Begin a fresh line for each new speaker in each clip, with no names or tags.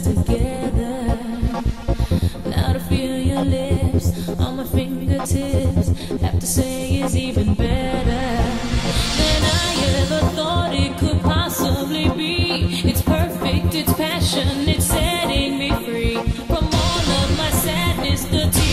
together. Now to feel your lips on my fingertips, have to say is even better than I ever thought it could possibly be. It's perfect, it's passion, it's setting me free from all of my sadness, the tears.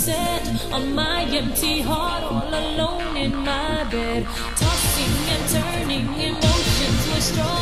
sand on my empty heart, all alone in my bed, tossing and turning, emotions were strong.